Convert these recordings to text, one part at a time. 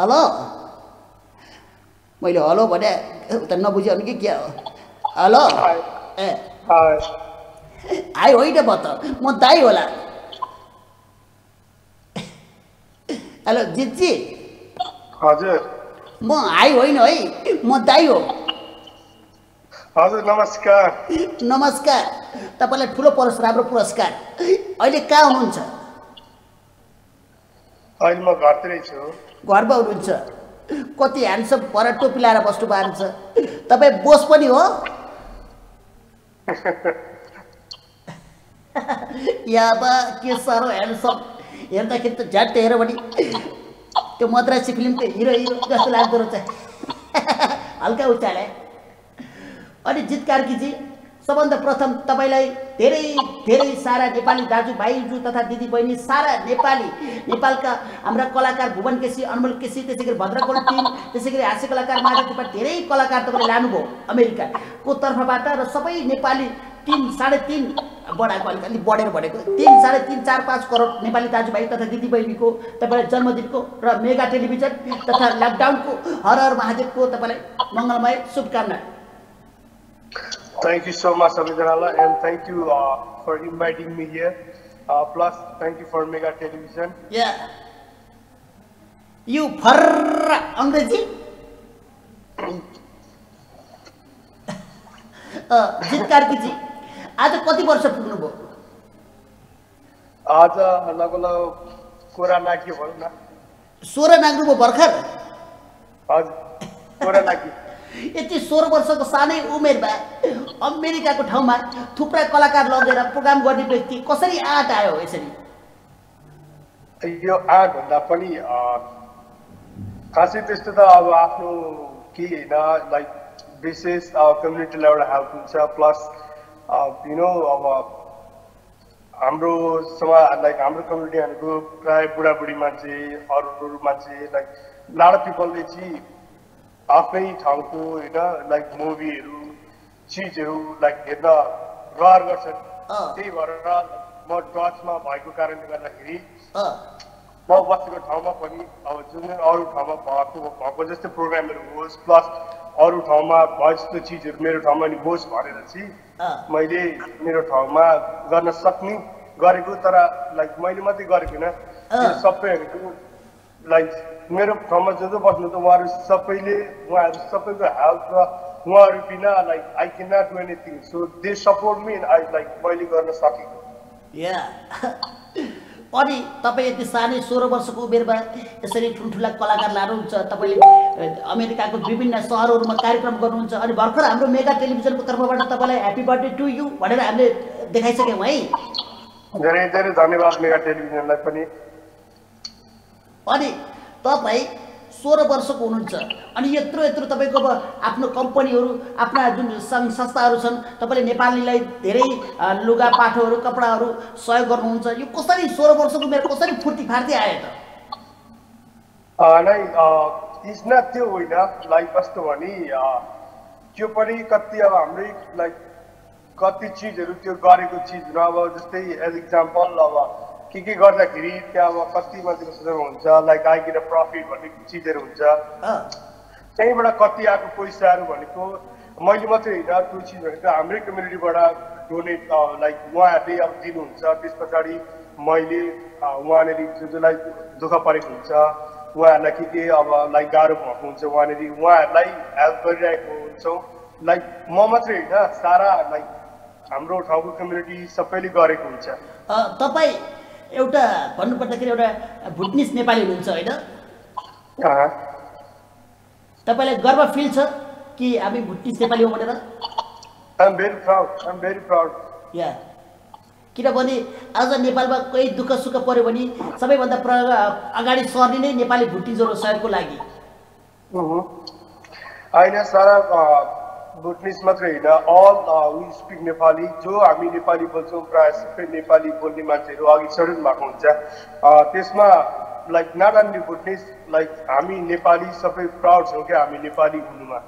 Hello मैले hello भने उता नबुझ्यो भने कि के हो हेलो ए आइ होइन म त म दाई होला हेलो जितजी हजुर म हाई होइन है म दाई हो हजुर नमस्कार नमस्कार तपाईँलाई ठुलो परोस् राम्रो पुरस्कार अहिले कहाँ हुनुहुन्छ अहिले म घरतिरै छु। घरमा हुनुहुन्छ। कति ह्यान्डसम पर टोपी लाएर बस्नु भएको छ तपाईँ बोस पनि हो। याबा के साह्रो ह्यान्डसम हेर्दाखेरि त झट्ट हेऱ्यो भने त्यो मद्रासी फिल्मको हिरो हिरो जस्तो लाग्दो रहेछ। हल्का उचाले। अनि जित कार्कीजी सबभन्दा प्रथम तपाईँलाई धेरै धेरै सारा नेपाली दाजुभाइजू तथा दिदीबहिनी सारा नेपाली नेपालका हाम्रा कलाकार भुवन केसी अनमोल केसी त्यसै गरी भद्रकोट टिम त्यसै गरी हास्य कलाकार माधव धेरै कलाकार तपाईँले लानुभयो अमेरिकाको तर्फबाट र सबै नेपाली तिन साढे तिन बढाएको अलिक अलिक बढेर भनेको तिन साढे तिन चार पाँच करोड नेपाली दाजुभाइ तथा दिदीबहिनीको तपाईँलाई जन्मदिनको र मेगा टेलिभिजन तथा लकडाउनको हर हर महादेवको तपाईँलाई मङ्गलमय शुभकामना। थ्याङ्क यू सो मच सबैजनालाई and thank you for inviting me here plus thank you for mega television yeah you for Angrezi uh, जित कार्कीजी आज कति वर्ष पुग्नुभयो आज लगभग कोरा नाकी भनौँ न। सोह्र नाग्नुभयो भर्खर? हजुर कोरा नाकी यति सोह्र वर्षको सानै उमेरमा अमेरिकाको ठाउँमा थुप्रा कलाकार लगेर प्रोग्राम गर्ने व्यक्ति कसरी आँट आयो यसरी? यो आँटभन्दा पनि खासै त्यस्तो त अब आफ्नो के होइन लाइक विशेष कम्युनिटीलाई एउटा हेल्प हुन्छ प्लस यु नो अब हाम्रो समाज लाइक हाम्रो कम्युनिटी भनेको प्राय बुढाबुढी मान्छे अरू अरू मान्छे लाइक लाड पिपलले चाहिँ आफ्नै ठाउँको होइन लाइक मुभीहरू चिजहरू लाइक हेर्न रहर गर्छन्। त्यही भएर म टचमा भएको कारणले गर्दाखेरि म बसेको ठाउँमा पनि अब जुन अरू ठाउँमा भएको भएको जस्तै प्रोग्रामहरू होस् प्लस अरू ठाउँमा भयो जस्तो चिजहरू मेरो ठाउँमा नि होस् भनेर चाहिँ मैले मेरो ठाउँमा गर्न सक्ने गरेको तर लाइक मैले मात्रै गरेको होइन। सबैहरूको लाइक मेरो ठाउँमा जो जो बस्नु त उहाँहरू सबैले उहाँहरू सबैको हेल्प र उहाँहरू बिना like I can not do anything so they support me I like मैले गर्न सकेको। या अनि तपाईँ यति सानै सोह्र वर्षको उमेरमा यसरी ठुल्ठुला कलाकार लानुहुन्छ तपाईँले अमेरिकाको विभिन्न सहरहरूमा कार्यक्रम गर्नुहुन्छ अनि भर्खर हाम्रो मेगा टेलिभिजनको तर्फबाट तपाईँलाई ह्याप्पी बर्थडे टु यु भनेर हामीले देखाइसक्यौँ है। धेरै धेरै धन्यवाद मेगा टेलिभिजनलाई पनि। अनि तपाईँ सोह्र वर्षको हुनुहुन्छ। अनि यत्रो यत्रो तपाईँको अब आफ्नो कम्पनीहरू आफ्ना जुन सङ्घ संस्थाहरू छन् तपाईँले नेपालीलाई धेरै अ, लुगापाटोहरू कपडाहरू सहयोग गर्नुहुन्छ। यो कसरी सोह्र वर्षको उमेर कसरी फुर्ती फार्ती आयो त? इजना त्यो होइन लाइक कस्तो भने त्यो पनि कति अब हाम्रै लाइक कति चिजहरू त्यो गरेको चिजहरू अब जस्तै एज इक्जाम्पल अब के के गर्दाखेरि त्यहाँ अब कति मान्छेको सोचाइमा हुन्छ? लाइक आई गेट प्रफिट भन्ने चिजहरू हुन्छ। त्यहीँबाट कति आएको पैसाहरू भनेको मैले मात्रै होइन त्यो चिज भनेको हाम्रै कम्युनिटीबाट डोनेट लाइक उहाँहरूले अब दिनुहुन्छ। त्यस पछाडि मैले उहाँनिर जो जोलाई दुःख परेको हुन्छ उहाँहरूलाई के के अब लाइक गाह्रो भएको हुन्छ उहाँनिर उहाँहरूलाई हेल्प गरिरहेको हुन्छौँ। लाइक म मात्रै होइन सारा लाइक हाम्रो ठाउँको कम्युनिटी सबैले गरेको हुन्छ। तपाईँ एउटा भन्नुपर्दाखेरि एउटा भुटनिस नेपाली हुनुहुन्छ होइन। तपाईँलाई गर्व फिल छ कि हामी भुटनिस नेपाली हो भनेर? किनभने आज नेपालमा कोही दुःख सुख पऱ्यो भने सबैभन्दा प्र अगाडि सर्ने नै नेपाली भुटिजहरू सहयोगको लागि। होइन सारा भुटनिस मात्रै होइन अल वी स्पिक नेपाली जो हामी नेपाली बोल्छौँ प्रायः सबै नेपाली बोल्ने मान्छेहरू अघि चढ्नु भएको हुन्छ। त्यसमा like not only Bhutanese like हामी नेपाली सबै प्राउड छौँ क्या हामी नेपाली हुनुमा।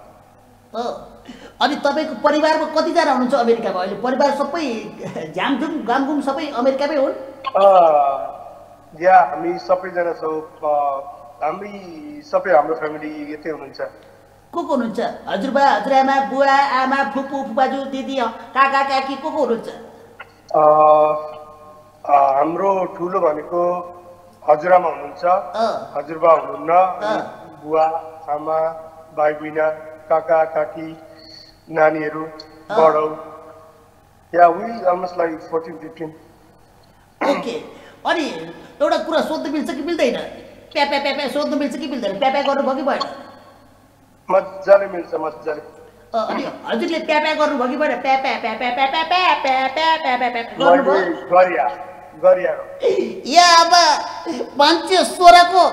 हो अनि तपाईँको परिवारमा कतिजना हुनुहुन्छ अमेरिकामा? अहिले परिवार सबै झ्यामझुम गामघुम सबै अमेरिकामै हुन्? या हामी सबैजना छौँ हामी सबै हाम्रो फ्यामिली यतै हुनुहुन्छ। को को हुनुहुन्छ हजुरबा हजुरआमा बुवा आमा फुपू फुपाजु दिदी काका काकी को को हुनुहुन्छ हाम्रो ठुलो भनेको हजुरआमा हुनुहुन्छ हजुरबा हुनुहुन्न। बुवा आमा भाइ बहिना काका काकी नानीहरू। बडौ yeah we almost like fourteen fifteen okay अनि एउटा कुरा सोध्नु मिल्छ कि मिल्दैन प्या प्या प्या सोध्नु मिल्छ कि मिल्दैन प्या प्या गर्नुभयो कि भएन मजाले मिल्छ मजाले। अनि हजुरले प्याप्या गर्नुभयो कि बढी प्याप्या प्याप्या प्याप्या प्याप्या प्याप्या प्याप्या गरिया या अब पाँच सय सोह्रको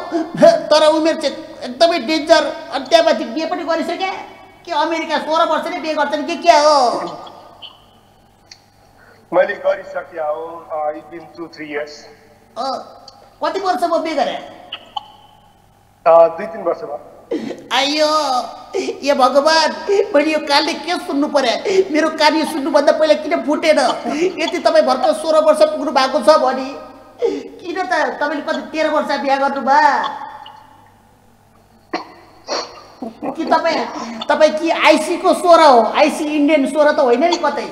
तर उमेर चाहिँ एकदमै डेन्जर अनि त्यहाँमाथि बिहे पनि गरिसके के अमेरिका सोह्र वर्षले बिहे गर्छन् कि क्या हो? मैले गरिसके हो बिन टु थ्री इयर्स कति वर्ष भयो बिहे गरेँ? दुई तिन वर्ष भयो। आइयो ए भगवान् मैले यो कानले के सुन्नु पर्यो मेरो कान यो सुन्नुभन्दा पहिला किन फुटेन यति तपाईँ भर्खर सोह्र वर्ष पुग्नु भएको छ भने किन त तपाईँले कति तेह्र वर्ष बिहा गर्नुभयो कि तपाईँ तपाईँ कि आइसीको सोह्र हो आइसी इन्डियन सोह्र त होइन नि कतै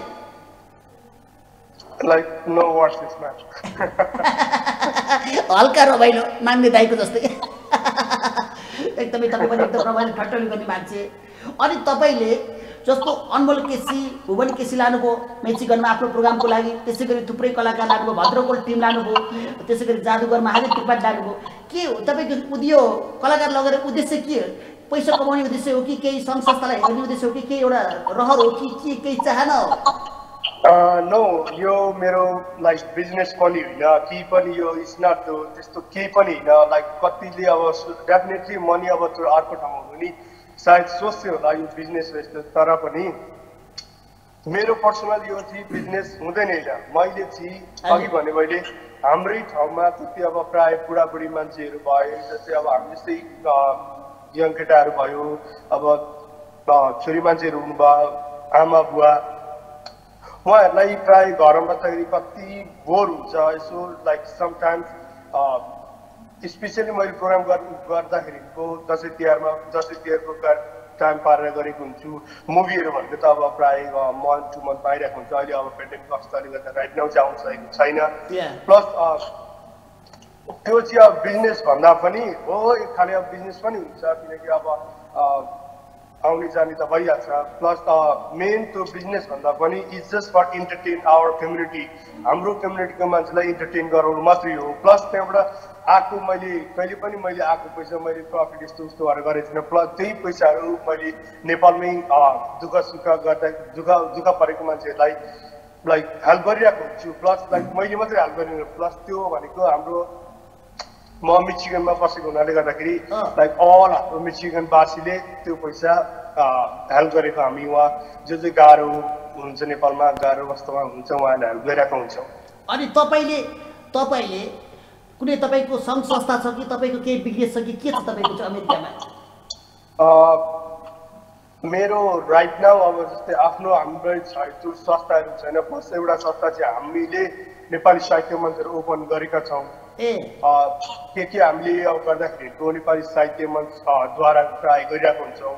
हल्का रमाइलो मान्ने दाईको जस्तै एकदमै तपाईँ पनि एकदम रमाइलो ठट्टली गर्ने मान्छे अनि तपाईँले जस्तो अनमोल केसी भुवन केसी लानुभयो मेचिगनमा आफ्नो प्रोग्रामको लागि त्यसै गरी थुप्रै कलाकार लानुभयो भद्रकोल टिम लानुभयो त्यसै गरी जादुगर महादेव त्रिपाठी लानुभयो के हो तपाईँको उद्यो कलाकार लगेर उद्देश्य के हो पैसा कमाउने उद्देश्य हो कि केही सङ्घ संस्थालाई हेर्ने उद्देश्य हो कि केही एउटा रहर हो कि के केही चाहना हो नो यो मेरो लाइक बिजनेस पनि होइन केही पनि यो इट्स नट त्यस्तो केही पनि होइन लाइक कतिले अब डेफिनेटली मनी अब त्यो अर्को ठाउँमा हुनु नि सायद सोच्थ्यो होला यो बिजनेस यस्तो तर पनि मेरो पर्सनल यो चाहिँ बिजनेस हुँदैन होइन मैले चाहिँ अघि भने मैले हाम्रै ठाउँमा कति अब प्राय बुढाबुढी मान्छेहरू भयो जस्तै अब हामी जस्तै यङ केटाहरू भयो अब छोरी मान्छेहरू हुनुभयो आमा बुवा उहाँहरूलाई प्राय घरमा बस्दाखेरि कति बोर हुन्छ यसो लाइक समटाइम्स स्पेसली मैले प्रोग्राम गर् गर्दाखेरिको दसैँ तिहारमा दसैँ तिहारको टाइम पारेर गरेको हुन्छु मुभीहरू भनेको त अब प्राय मन्थ टु मन्थ पाइरहेको हुन्छ अहिले अब पेन्डेमिक अवस्थाले गर्दा राइट नाउ चाहिँ आउनु सकेको छैन. प्लस त्यो चाहिँ अब बिजनेस भन्दा पनि हो एक खाले अब बिजनेस पनि हुन्छ किनकि अब आउने जाने त भइहाल्छ प्लस मेन त्यो बिजनेस भन्दा पनि it's just for entertain our community हाम्रो कम्युनिटीको मान्छेलाई इन्टरटेन गराउनु मात्रै हो प्लस त्यहाँबाट आएको मैले कहिले पनि मैले आएको पैसा मैले प्रफिट यस्तो उस्तो गरेर गरेको थिइनँ प्लस त्यही पैसाहरू मैले नेपालमै दुःख सुख गर्दा दुःख दुःख परेको मान्छेहरूलाई लाइक हेल्प गरिरहेको हुन्छु प्लस लाइक मैले मात्रै हेल्प गरिनँ प्लस त्यो भनेको हाम्रो म मिचिगनमा बसेको हुनाले गर्दाखेरि। लाइक अल हाम्रो मिचिगनवासीले त्यो पैसा हेल्प गरेको हामी उहाँ जो चाहिँ गाह्रो हुनुहुन्छ नेपालमा गाह्रो अवस्थामा हुनुहुन्छ उहाँहरूले हेल्प गरिरहेको हुन्छौँ अनि तपाईँले तपाईँले कुनै तपाईँको सङ्घ संस्था छ कि तपाईँको केही बिजनेस छ कि के छ तपाईँको चाहिँ अमेरिकामा अ, मेरो राइट नाउ अब जस्तै आफ्नो हाम्रो छ- त्यो संस्थाहरू छैन। प्लस एउटा संस्था चाहिँ हामीले नेपाली साहित्य मञ्चहरू ओपन गरेका छौँ। के के हामीले अब गर्दाखेरिको नेपाली साहित्य मञ्च अ, द्वारा ट्राई गरिरहेको हुन्छौँ।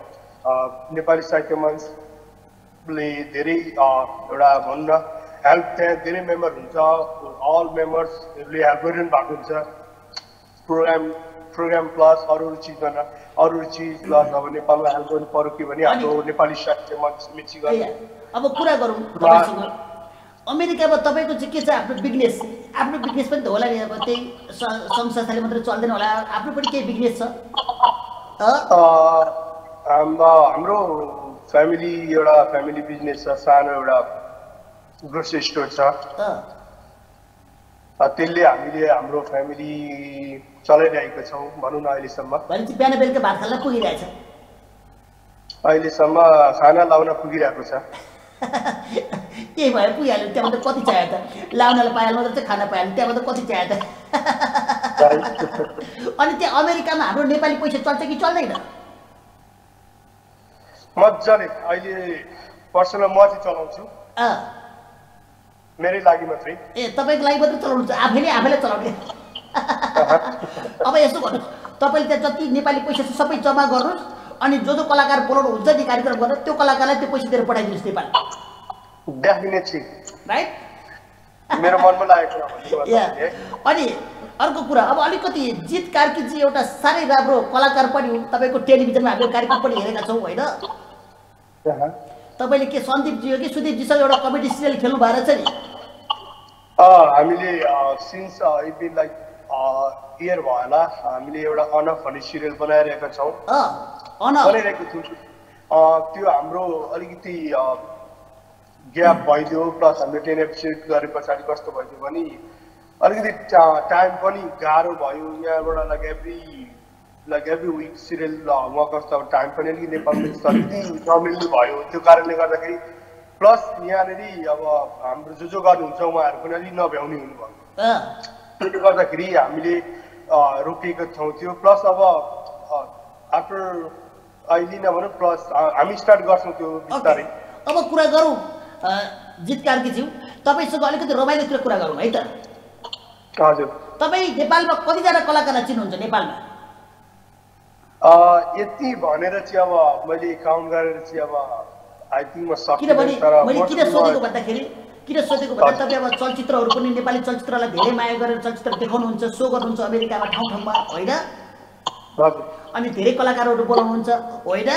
नेपाली साहित्य मञ्चले धेरै एउटा भनौँ न हेल्प त्यहाँ धेरै मेम्बर हुन्छ। अल मेम्बर्सहरूले हेल्प गरिरहनु भएको हुन्छ। प्रोग्राम प्रोग्राम प्लस अरू अरू चिजमा न- अरू अरू चिज प्लस अब नेपालमा हेल्प गर्नु पऱ्यो कि भने हाम्रो नेपाली साहित्य मञ्च अब कुरा गरौँ अमेरिकामा तपाईँको चाहिँ के छ? आफ्नो बिजनेस। आफ्नो बिजनेस पनि त होला नि अब त्यही सङ्घ संस्थाले मात्रै चल्दैन होला। आफ्नो पनि केही बिजनेस छ? हाम्रो फ्यामिली एउटा फ्यामिली बिजनेस छ सानो एउटा ग्रोसरी स्टोर छ। त्यसले हामीले हाम्रो फ्यामिली चलाइरहेका छौँ भनौँ न अहिलेसम्म। भनेपछि बिहान बेलुका भात खाल्न पुगिरहेछ। अहिलेसम्म खाना लाउन पुगिरहेको छ। त्यही भएर पुगिहाल्यो त्यहाँ मात्रै कति चाहियो त। लाउनलाई पाइहाल्नु मात्रै खाना पाइहाल्नु त्यहाँ मात्रै कति चाहियो त। अनि त्यहाँ अमेरिकामा हाम्रो नेपाली पैसा चल्छ कि चल्दैन? मजाले अहिले पर्सनल म चाहिँ चलाउँछु। मेरै लागि मात्रै। ए तपाईँको लागि मात्रै चलाउनुहुन्छ आफैले आफैलाई चलाउने। अब यसो गर्नु तपाईँले त्यहाँ जति नेपाली पैसा छ सबै जम्मा गर्नुहोस्। अनि जो जो कलाकार बोलाउनु हुन्छ नि कार्यक्रम गरेर त्यो कलाकारलाई त्यो पैसा दिएर पठाइदिनुहोस् नेपाल। डेफिनेटली राइट मेरो मनमा लागेको। अनि अर्को कुरा अब अलिकति जित कार्कीजी एउटा साह्रै राम्रो कलाकार पनि हुन्। तपाईँको टेलिभिजनमा हामीले कार्यक्रम पनि हेरेका छौँ होइन? अहँ। तपाईँले के सन्दीपजी हो कि सुदीपजीसँग एउटा कमेडी सिरियल खेल्नु भएको रहेछ नि हामीले since it been like year भयो होला हामीले एउटा अनफ भन्ने सिरियल बनाइरहेका छौँ। अन बनाइरहेको छौँ। अँ, त्यो हाम्रो अलिकति ग्याप भइदियो प्लस हामीले टेन एपिसोड गरे पछाडि कस्तो भइदियो भने अलिकति टाइम पनि गाह्रो भयो। यहाँबाट like every like every week serial अब टाइम पनि अलिकति नेपालमा अलिकति नमिल्नु भयो त्यो कारणले गर्दाखेरि प्लस यहाँनिर अब हाम्रो जो जो गर्नुहुन्छ उहाँहरू पनि अलिक नभ्याउने हुनुभयो। त्यसले गर्दाखेरि हामीले रोकिएको छौँ। त्यो प्लस अब आफ्टर अहिले नभनौँ प्लस हामी स्टार्ट गर्छौँ त्यो बिस्तारै। अब कुरा गरौँ जित कार्कीज्यू तपाईँसँग अलिकति रमाइलोतिर कुरा गरौँ है त? हजुर। तपाईँ नेपालमा कतिजना कलाकारलाई चिन्नुहुन्छ नेपालमा? यति भनेर चाहिँ अब मैले काउन्ट गरेर चाहिँ अब किनभने मैले किन सोधेको भन्दाखेरि किन सोधेको भन्दा तपाईँ अब चलचित्रहरू पनि नेपाली चलचित्रलाई धेरै माया गरेर चलचित्र देखाउनुहुन्छ सो गर्नुहुन्छ अमेरिकामा ठाउँ ठाउँमा होइन अनि धेरै कलाकारहरू बोलाउनुहुन्छ होइन?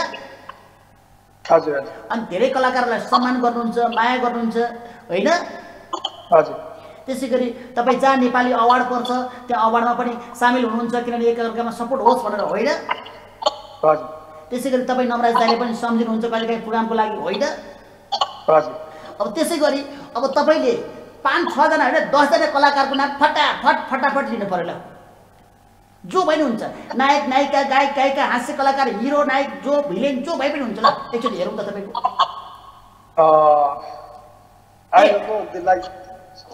अनि धेरै कलाकारलाई सम्मान गर्नुहुन्छ माया गर्नुहुन्छ होइन? त्यसै गरी तपाईँ जहाँ नेपाली अवार्ड पर्छ त्यहाँ अवार्डमा पनि सामेल हुनुहुन्छ किनभने एकअर्कामा सपोर्ट होस् भनेर होइन? त्यसै गरी तपाईँ नवराज दाईले पनि सम्झिनुहुन्छ कहिलेकाहीँ प्रोग्रामको लागि होइन? अब त्यसै गरी अब तपाईँले पाँच छजना होइन दसजना कलाकारको नाम फटाफट फटाफट लिनु पऱ्यो ल। जो भए पनि हुन्छ नायक नायिका गायक गायिका हास्य कलाकार हिरो नायक जो भिलेन जो भए पनि हुन्छ ल। एकचोटि हेरौँ त तपाईँको।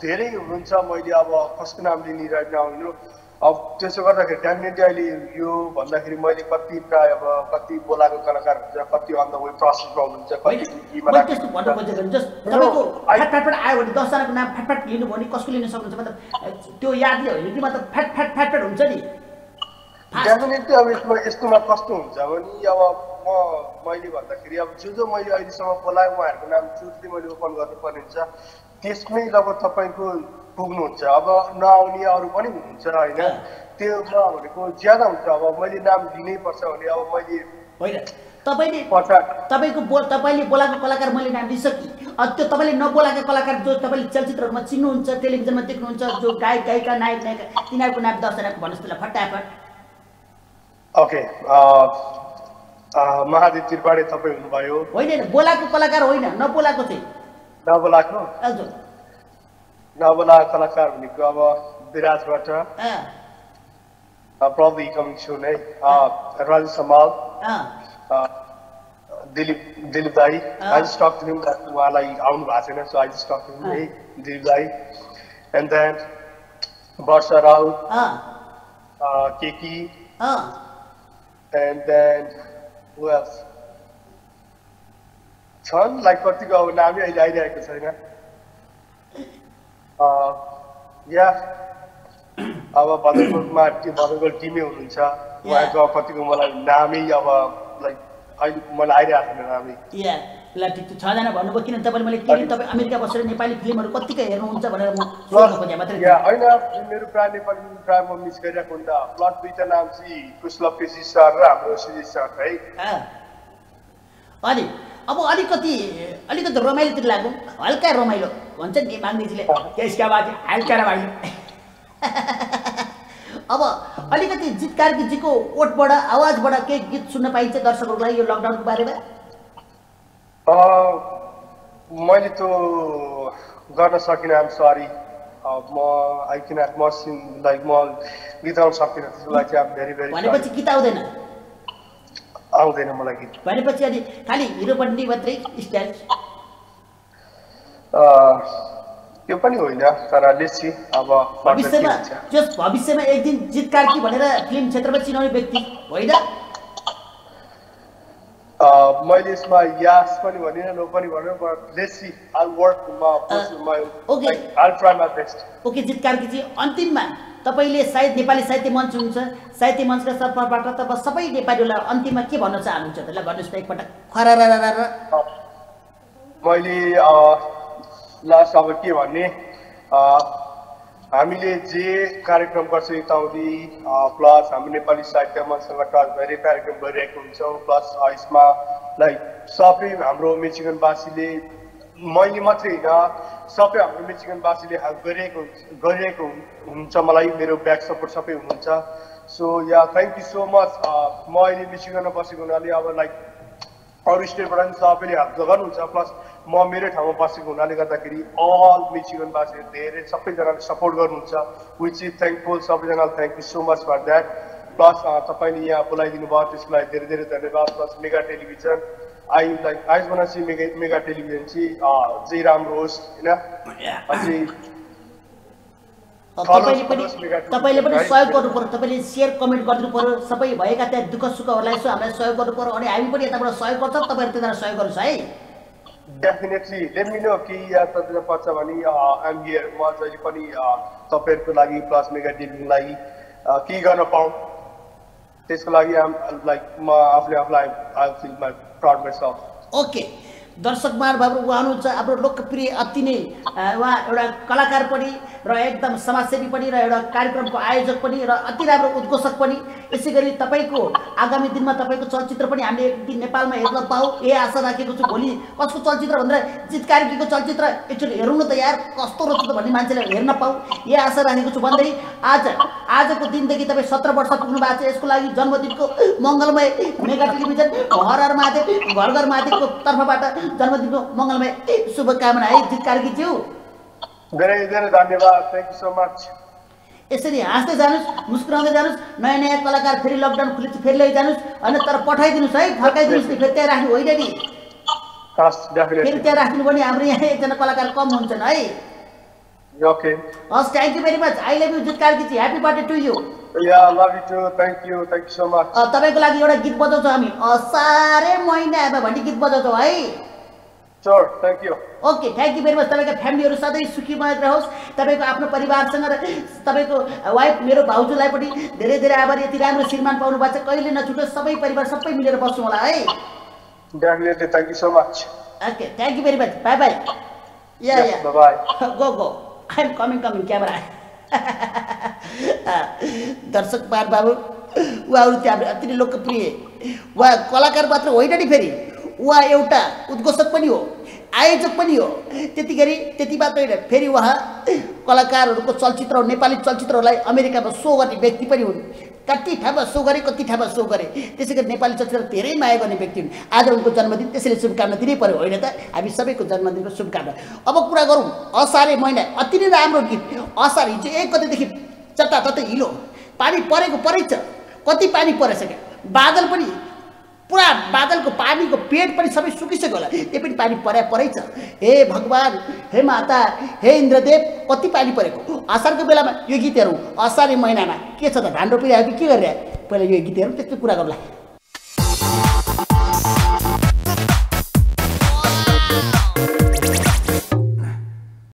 धेरै हुनुहुन्छ। मैले अब कसको नाम लिने अब त्यसो गर्दाखेरि डेफिनेटली अहिले यो भन्दाखेरि मैले कति प्राय अब कति बोलाएको कलाकार हुन्छ कति अन द वे प्रोसेसमा हुनुहुन्छ होइन कति मैले त्यस्तो भन्नु खोजेको नि जस्ट तपाईँको I- फ्याट फ्याटफ्याट आयो भने दसजनाको नाम फ्याटफ्याट लिनुभयो भने कसको लिन सक्नुहुन्छ? मतलब त्यो यादले होइन कि मतलब फ्याट फ्याट फ्याटफ्याट हुन्छ नि। डेफिनेटली अब यसमा यस्तोमा कस्तो हुन्छ भने अब म मैले भन्दाखेरि अब जो जो मैले अहिलेसम्म बोलाएँ उहाँहरूको नाम चुटले मैले ओपन गर्नुपर्ने हुन्छ त्यसमै अब तपाईँको पुग्नुहुन्छ। अब नआउने अरू पनि हुनुहुन्छ होइन? त्योमा भनेको ज्यादा हुन्छ। अब मैले नाम लिनै पर्छ भने अब मैले होइन। तपाईँले तपाईँको बोल तपाईँले बोलाएको कलाकार मैले नाम लिइसकेँ। अब त्यो तपाईँले नबोलाएको कलाकार जो तपाईँले चलचित्रहरूमा चिन्नुहुन्छ टेलिभिजनमा देख्नुहुन्छ जो गायक गायिका नायक नायिका तिनीहरूको नाम दसजनाको भन्नुहोस् त्यसलाई फटाफट। ओके। महादेव त्रिपाठी तपाईँ हुनुभयो। होइन होइन। बोलाएको कलाकार होइन नबोलाएको चाहिँ। नबोलाएको? हजुर। नबोलाएको कलाकार भनेको अब विराजबाट अँ, प्रब्लम कमिङ सुन है राजेश समाल अँ, दिलीप दिलीप दाई अँ। आई जस्ट टक हिम उहाँलाई आउनु भएको छैन so I just talk him है दिलीप दाई एन्ड देन वर्षा राउत अँ, केकी अँ, एन्ड देन वेल्स छन् लाइक कतिको अब नामै अहिले आइरहेको छैन या अब भदरकोटमा भदरकोट टिमै हुनुहुन्छ। उहाँको कतिको मलाई नामै अब लाइक अहिले मलाई आइरहेको छैन नामै। या। ल ठिक छ छजना भन्नुभयो किन तपाईँले मैले किन तपाईँ अमेरिका बसेर नेपाली फिल्महरू कतिको हेर्नुहुन्छ भनेर म सोध्नु खोजेँ मात्रै या होइन मेरो प्राय नेपाली प्राय म मिस गरिरहेको हुँदा प्लट दुईवटा नाम चाहिँ कुशलभ केसी सर र हाम्रो सर है। अनि अब अलिकति अलिकति रमाइलोतिर लागौँ हल्का रमाइलो। भन्छ नि माग्नेजीले त्यसका बाद हल्का रमाइलो। अब अलिकति जित कार्कीजीको ओठबाट आवाजबाट केही गीत सुन्न पाइन्छ दर्शकहरूको लागि यो लकडाउनको बारेमा? मैले त्यो गर्न सकिनँ आम सरी म आई किन म सिन लाइक म गीत गाउन सकिनँ त्यसको लागि चाहिँ आम भेरी भेरी भनेपछि गीत आउँदैन। आउँदैन मलाई गीत भनेपछि अनि खालि हिरो बन्ने मात्रै स्टाइल त्यो पनि होइन तर लेसी अब भविष्यमा जस भविष्यमा एक दिन जित कार्की भनेर फिल्म क्षेत्रमा चिनाउने व्यक्ति होइन मैले यसमा यास पनि भनेन नो पनि भनेन but let's see I work my okay. I try my best okay Jit कार्कीजी अन्तिममा तपाईँले सायद नेपाली साहित्य मञ्च हुन्छ साहित्य मञ्चका तर्फबाट तपाईँ सबै नेपालीहरूलाई अन्तिममा के भन्न चाहनुहुन्छ त्यसलाई भन्नुहोस् त एकपल्ट खरा मैले लास्ट अब के भन्ने? अ, हामीले जे कार्यक्रम गर्छौँ यताउति प्लस हामी नेपाली साहित्य मञ्चसँग धेरै कार्यक्रम गरिरहेको हुन्छौँ प्लस यसमा लाइक सबै हाम्रो मिचिगनवासीले मैले मात्रै होइन सबै हाम्रो मिचिगनवासीले हेल्प हुन्छ- गरिरहेको हुन्- हुन्छ मलाई मेरो ब्याक सपोर्ट सबै हुनुहुन्छ so yeah thank you so much म अहिले मिचिगनमा बसेको हुनाले अब लाइक अरू स्टेटबाट पनि सबैले हेल्प गर्नुहुन्छ प्लस म मेरो ठाउँमा बसेको हुनाले गर्दाखेरि अल मिचिगनवासीहरू धेरै सबैजनाले सपोर्ट गर्नुहुन्छ विच इज थ्याङ्कफुल सबैजनालाई thank you so much for that plus तपाईँले यहाँ बोलाइदिनु भयो त्यसको लागि धेरै धेरै धन्यवाद plus mega television I like I भन चाहिँ मेगा मेगा टेलिभिजन चाहिँ चाहिँ राम्रो होस् होइन? अझै तपाईँले पनि तपाईँले पनि सहयोग गर्नु पऱ्यो तपाईँले सेयर कमेन्ट गरिदिनु पऱ्यो सबै भएका त्यहाँ दुःख सुखहरूलाई यसो हामीलाई सहयोग गर्नु पऱ्यो अनि हामी पनि यताबाट सहयोग गर्छौँ तपाईँहरू त्यताबाट सहयोग गर्नुहोस् है। डेफिनेटली लेट मी नो कि या तपाईँलाई पर्छ भने हियर म जहिले पनि तपाईँहरूको लागि प्लस मेगा टिभीको लागि केही गर्न पाऊँ? त्यसको लागि लाइक म आफूले आफूलाई I feel my proud okay दर्शक महानुभावहरू उहाँ हुनुहुन्छ हाम्रो लोकप्रिय अति नै उहाँ एउटा कलाकार पनि र एकदम समाजसेवी पनि र एउटा कार्यक्रमको आयोजक पनि र अति राम्रो उद्घोषक पनि। यसै गरी तपाईँको आगामी दिनमा तपाईँको चलचित्र पनि हामीले एक दिन नेपालमा हेर्न पाऊँ। ए आशा राखेको छु। भोलि कसको चलचित्र भन्दा जित कार्कीको चलचित्र एकचोटि हेरौँ न त यार कस्तो रहेछ त भन्ने मान्छेले हेर्न पाऊँ। ए आशा राखेको छु भन्दै आज आजको दिनदेखि तपाईँ सत्र वर्ष पुग्नु भएको छ। यसको लागि जन्मदिनको मङ्गलमय मेगा टेलिभिजन हर हर महादेव घर घर महादेवको तर्फबाट जन्मदिनको मङ्गलमय शुभकामना है। जित कार्कीज्यू धेरै धेरै धन्यवाद। थ्याङ्क यू सो मच यसरी हाँस्दै जानुहोस् मुस्कुराउँदै जानुहोस् नयाँ नयाँ कलाकार फेरि लकडाउन खुलेपछि फेरि लैजानुहोस् अनि तर पठाइदिनुहोस् है फर्काइदिनुहोस् नि फेरि त्यहाँ राख्नु होइन नि। फेरि त्यहाँ राख्नु भने हाम्रो यहाँ एकजना कलाकार कम हुन्छन् है। ओके हस् thank you very much I love you Jit कार्कीजी happy birthday to you तपाईँको लागि एउटा गीत बजाउँछौँ हामी। असारे महिना भन्ने गीत बजाउँछौँ है। Okay thank you very much तपाईँको फ्यामिलीहरू सधैँ सुखीमय रहोस्। तपाईँको आफ्नो परिवारसँग र तपाईँको वाइफ मेरो भाउजूलाई पनि धेरै धेरै आभार। यति राम्रो श्रीमान पाउनु भएको छ। कहिले नछुटोस्। सबै परिवार सबै मिलेर बस्छौँ होला है? Thank you so much okay thank you very much bye bye yeah yeah go go I am coming coming camera दर्शक बार बाबु उहाँहरू चाहिँ हाम्रो अति नै लोकप्रिय। उहाँ कलाकार मात्र होइन नि फेरि। उहाँ एउटा उद्घोषक पनि हो आयोजक पनि हो। त्यति गरी त्यति मात्र होइन फेरि उहाँ कलाकारहरूको चलचित्र नेपाली चलचित्रहरूलाई अमेरिकामा सो गर्ने व्यक्ति पनि हुन्। कति ठाउँमा सो गरे कति ठाउँमा सो गरे। त्यसै गरी नेपाली चलचित्र धेरै माया गर्ने व्यक्ति हुन्। आज उनको जन्मदिन त्यसैले शुभकामना दिनै पऱ्यो होइन त? हामी सबैको जन्मदिनको शुभकामना। अब कुरा गरौँ असारे महिना अति नै राम्रो गीत। असार हिजो एक गतेदेखि जताततै हिलो। पानी परेको परेछ। कति पानी परेछ क्या? बादल पनि पुरा बादलको पानीको पेट पनि सबै सुकिसक्यो होला। त्यही पनि पानी पर्या परै छ हे भगवान् हे माता हे इन्द्रदेव कति पानी परेको? असारको बेलामा यो गीत हेरौँ असारे महिनामा के छ त? धान रोपिरहेको कि गरिरहेको? पहिला यो गीत हेरौँ त्यस्तो कुरा गरौँला।